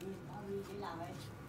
你，那你 nghe.